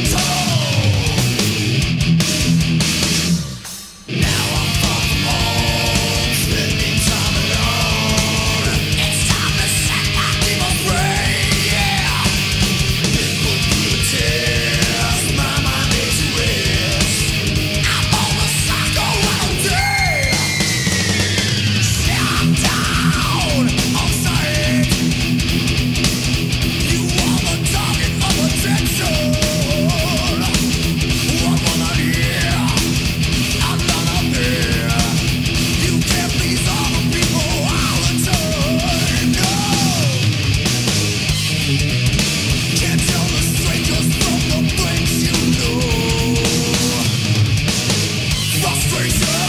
time. Words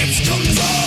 It's control.